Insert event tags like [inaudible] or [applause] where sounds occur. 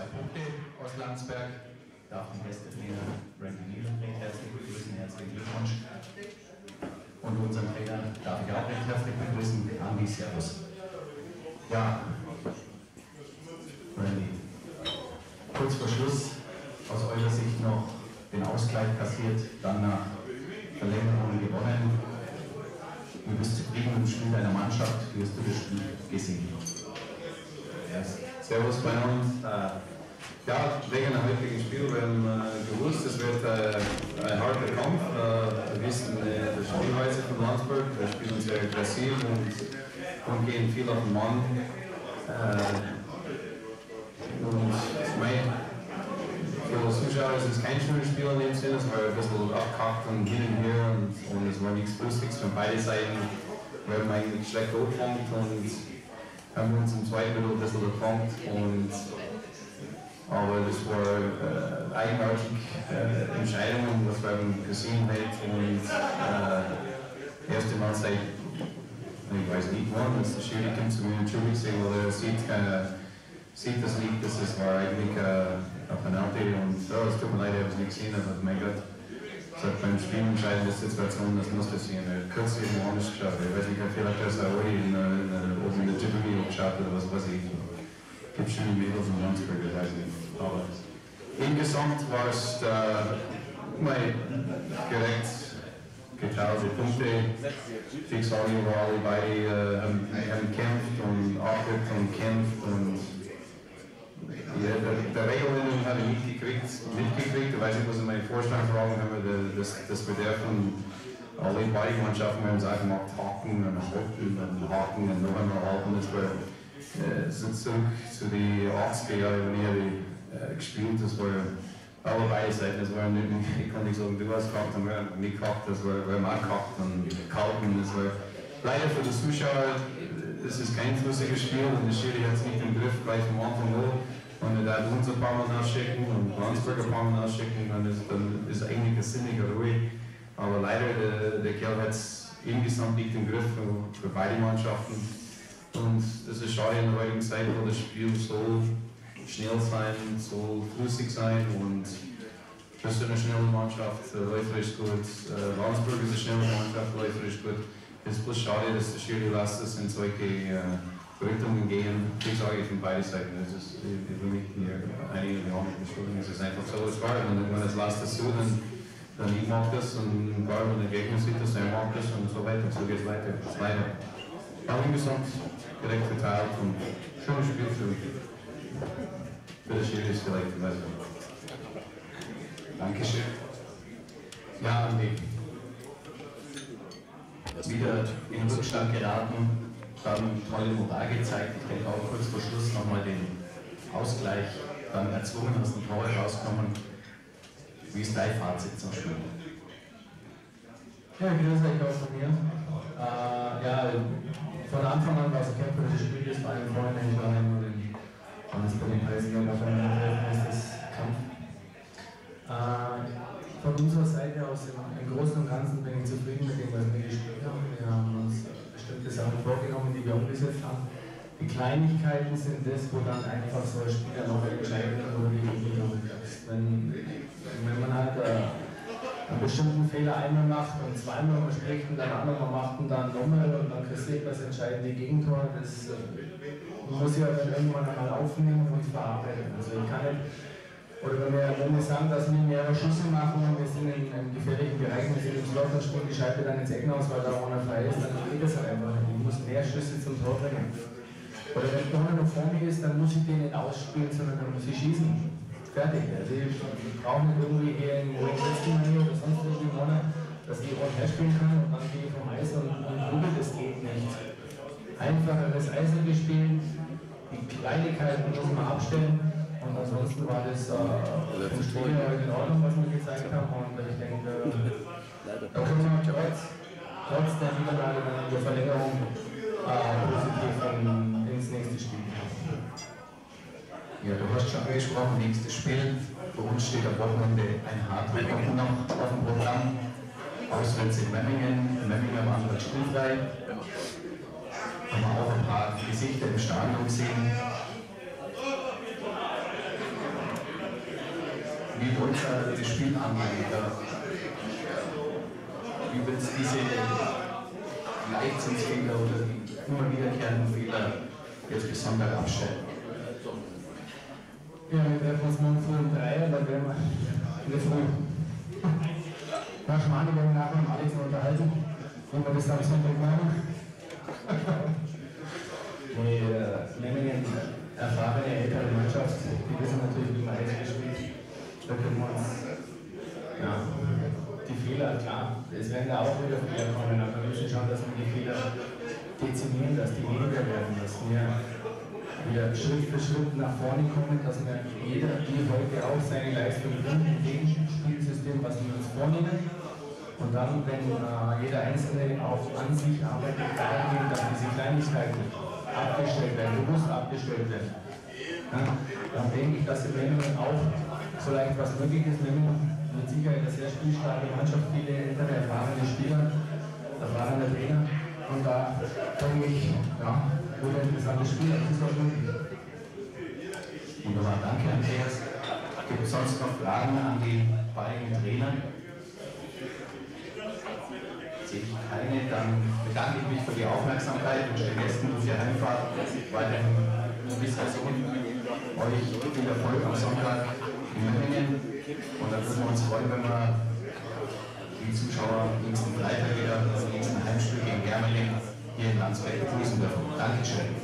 zwei Punkte aus Landsberg. Darf den Gästetrainer Randy Neal recht herzlich begrüßen, herzlichen Glückwunsch. Und unseren Trainer darf ich auch recht herzlich begrüßen, Andi Servus. Ja, Randy, kurz vor Schluss aus eurer Sicht noch den Ausgleich kassiert, dann nach Verlängerung gewonnen. Du bist zufrieden mit dem Spiel deiner Mannschaft, wie hast du das Spiel gesehen? Ja, servus bei uns. Äh, ja, wegen dem heutigen Spiel, wir haben äh, gewusst, es wird äh, ein harter Kampf. Äh, wir wissen äh, die Spielweise von Landsberg, wir spielen sehr aggressiv und, und gehen viel auf den Mann. Äh, und mein, für die Zuschauer ist es kein schönes Spiel in dem Sinne, es war ein bisschen abgehackt und hin und her und, und es war nichts Lustiges von beiden Seiten. Wir haben eigentlich schlecht angefangen und haben uns im zweiten Minute ein bisschen gefangen und aber das war äh, eigenartig äh, Entscheidungen, was wir haben gesehen haben und äh, erste Mal seit, ich weiß nicht wann, dass der Schiri kommt zu mir entschuldigt sich oder er sieht, äh, sieht das nicht, dass es war eigentlich äh, ein Penalty und oh, es tut mir leid, ich habe es nicht gesehen, aber mein Gott, sagt beim Spielen entscheidende Situation, das muss das sehen. Er hat kürzlich irgendwo anders geschaut, ich weiß nicht, vielleicht hat er auch in, in, Geschaut oder was weiß ich gibt schöne Mädels in Landsberg, ich nicht. Aber insgesamt war es äh, mal direkt geteilte Punkte. Ich sage, wir alle beide äh, haben, gekämpft und arbeitet und kämpft und ja, der, der Regelung habe ich nicht gekriegt, mitgekriegt. Ich weiß nicht, was in meinen Vorstand fragen, haben wir das, das Bedarf von alle beide Mannschaften haben es auch gemacht, haken und halten und haken und noch einmal halten. Das war sind zurück zu den 80er Jahren, wenn ich äh, gespielt das war alle beide Seiten, das war nicht, [laughs] ich kann nicht sagen, du hast gehabt und wir nicht gehabt, das war, wir haben auch gehabt und gehalten, das war leider für die Zuschauer, es ist kein flüssiges Spiel und der Schiri hat es nicht im Griff gleich vom Anfang an. Und er darf uns ein paar Mal nachschicken und Landsberg ein paar Mal nachschicken, dann ist, dann ist eigentlich eine sinnige Ruhe. Aber leider, der, der Kerl hat es insgesamt nicht im Griff für, für beide Mannschaften. Und das ist schade in der heutigen Zeit, wo das Spiel so schnell sein, so flüssig sein und das ist eine schnelle Mannschaft, äh, läuferisch gut. Äh, Landsberg ist eine schnelle Mannschaft, läuferisch gut. Es ist bloß schade, dass der Schiri lässt, dass in solche äh, Richtungen gehen. Wie sage ich von beiden Seiten, das ist, ich will nicht hier einige Jahre mit beschuldigen, es ist einfach so, es war. Und wenn es lässt das so, dann, dann ich mag das und gar wenn der Gegner sieht das, er mag das und so weiter. So geht es weiter. Leider. Aber insgesamt direkt verteilt und schönes Spiel für, für das Schiri ist vielleicht die Messe. Dankeschön. Ja, Andi. Wieder in Rückstand geraten, dann tolle Moral gezeigt. Ich denke auch kurz vor Schluss nochmal den Ausgleich, dann erzwungen aus dem Tor herauskommen. Wie ist dein Fazit zum Spiel? Ja, grüß euch auch von mir. Äh, ja, von Anfang an war es ein kämpferisches Spiel, das war ein Freund, ich war nur den, und das bei den Preisen auf einmal das Kampf. Äh, von unserer Seite aus, im, im Großen und Ganzen bin ich zufrieden mit dem, was wir gespielt haben. Wir haben uns bestimmte Sachen vorgenommen, die wir umgesetzt haben. Die Kleinigkeiten sind das, wo dann einfach so ein Spieler noch entscheidet, wo die Umgebung ist. Wenn, wenn man halt äh, einen bestimmten Fehler einmal macht und zweimal spricht und dann einmal macht und dann nochmal und dann kassiert das entscheidende Gegentor, das äh, muss ja dann irgendwann einmal aufnehmen und verarbeiten. Also ich kann nicht oder wenn wir, wenn wir sagen, dass wir mehrere Schüsse machen und wir sind in einem gefährlichen Bereich, wir sind im Slot und spielen die Scheibe dann ins Ecken aus, weil da einer frei ist, dann geht das halt einfach. Ich muss mehr Schüsse zum Tor bringen. Oder wenn einer noch vor mir ist, dann muss ich den nicht ausspielen, sondern dann muss ich schießen. Fertig. Also ich brauche irgendwie hier in letzten Manier oder sonst irgendwie Monat, dass ich rot herspielen kann und dann gehe ich vom Eis und, und rüber, das geht nicht. Einfacheres Eisen gespielt, die Kleinigkeiten muss man abstellen. Und ansonsten war das äh, vom Spiel heute in Ordnung, was wir gezeigt haben. Und ich denke, da können wir trotz, trotz der Niederlage dann angesprochen, nächstes Spiel. Für uns steht am Wochenende ein harter Brocken noch auf dem Programm. Auswärts in Memmingen. Memmingen am anderen spielfrei. Haben wir auch ein paar Gesichter im Stadion gesehen. wie wollt ihr das Spiel angehen? Wie wird diese Leistungsfehler oder die immer wiederkehrenden Fehler jetzt besonders abstellen? Ja, wir treffen uns morgen früh um drei und dann werden wir Früh nach Schmani werden wir nachher mit Alex unterhalten, wie wir das am Sonntag machen. [laughs] nee, äh, Memmingen, erfahrene ältere Mannschaft, die wissen natürlich, wie man Eis gespielt. Da können wir uns, ja, die Fehler, klar, es werden da auch wieder Fehler kommen, aber wir müssen schauen, dass wir die Fehler dezimieren, dass die weniger werden, dass wir wieder Schritt für Schritt nach vorne kommen, dass wir jeder wie heute auch seine Leistung bringt in dem Spielsystem, was wir uns vornehmen. Und dann, wenn äh, jeder Einzelne auch an sich arbeitet, dahingehend, dass diese Kleinigkeiten abgestellt werden, bewusst abgestellt werden, ja, dann denke ich, dass in Memmingen auch so leicht was möglich ist. Memmingen mit Sicherheit eine sehr spielstarke Mannschaft, viele ältere, erfahrene Spieler, erfahrene Trainer. Und da denke ich, ja, ein interessantes Spiel, was möglich. Wunderbar, danke Andreas. Gibt es sonst noch Fragen an die beiden Trainer? Sehe ich keine, dann bedanke ich mich für die Aufmerksamkeit, wünsche den Gästen für die Heimfahrt weiterhin gewisser Sohn. Euch viel Erfolg am Sonntag in Memmingen und dann würden wir uns freuen, wenn wir die Zuschauer nächsten Freitag wieder das nächste Heimspiel gegen Germeling Landsberg begrüßen dürfen. Dankeschön.